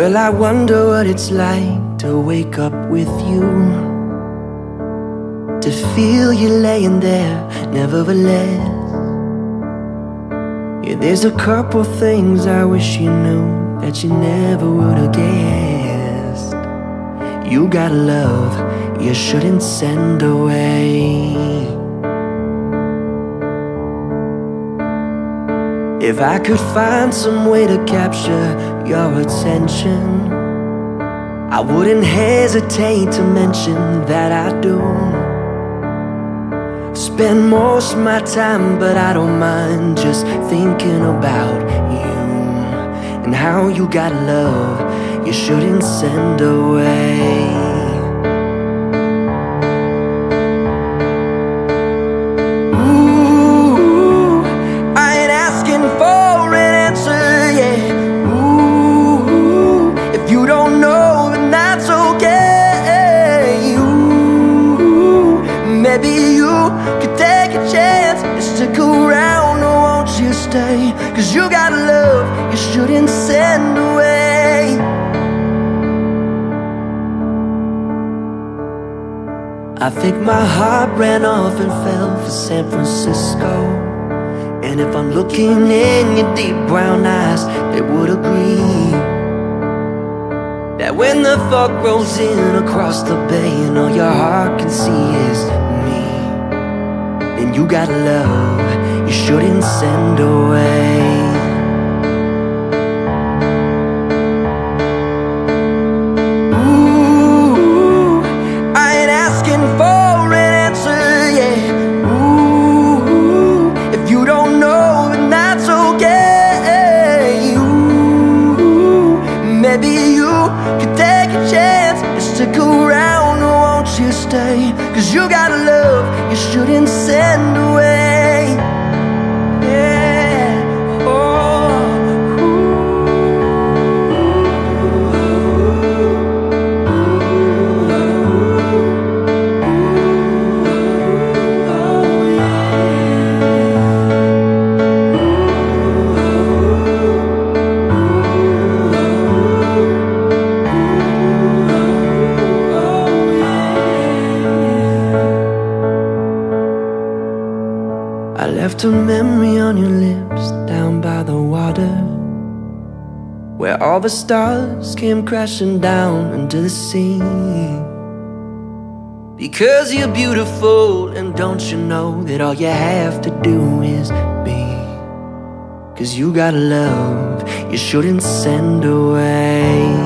Well, I wonder what it's like to wake up with you. To feel you laying there, nevertheless. Yeah, there's a couple things I wish you knew that you never would have guessed. You got a love you shouldn't send away. If I could find some way to capture your attention, I wouldn't hesitate to mention that I do. Spend most of my time, but I don't mind just thinking about you and how you got love you shouldn't send away. Stick around, or won't you stay? Cause you got love you shouldn't send away. I think my heart ran off and fell for San Francisco. And if I'm looking in your deep brown eyes, they would agree that when the fog rolls in across the bay and all your heart can see is then you got love. You shouldn't send stay? Cause you got love you shouldn't send away. I left a memory on your lips down by the water Where all the stars came crashing down into the sea. Because you're beautiful and don't you know that all you have to do is be? Cause you got love you shouldn't send away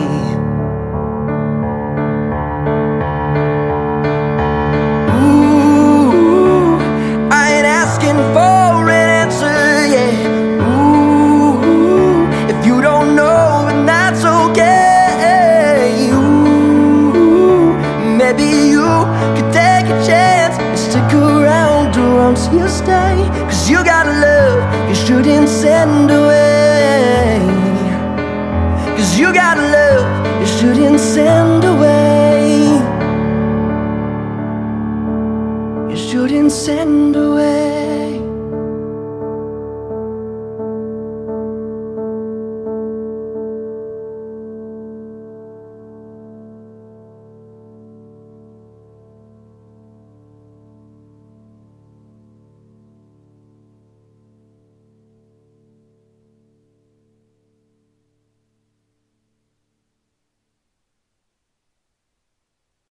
you stay? Cause you got love you shouldn't send away. Cause you got love you shouldn't send away. You shouldn't send away.